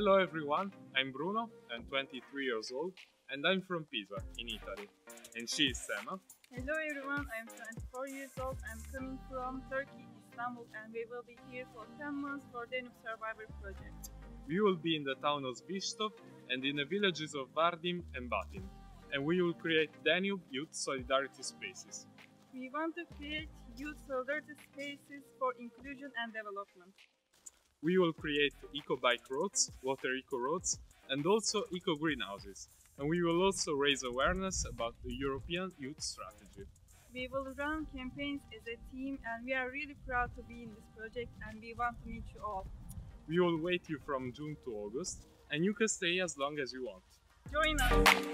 Hello everyone, I'm Bruno, I'm 23 years old, and I'm from Pisa, in Italy. And she is Sema. Hello everyone, I'm 24 years old, I'm coming from Turkey, Istanbul, and we will be here for 10 months for the Danube Survivor project. We will be in the town of Svistov and in the villages of Vardim and Batin, and we will create Danube Youth Solidarity Spaces. We want to create youth solidarity spaces for inclusion and development. We will create eco-bike roads, water eco-roads, and also eco-greenhouses. And we will also raise awareness about the European Youth Strategy. We will run campaigns as a team and we are really proud to be in this project and we want to meet you all. We will wait you from June to August and you can stay as long as you want. Join us!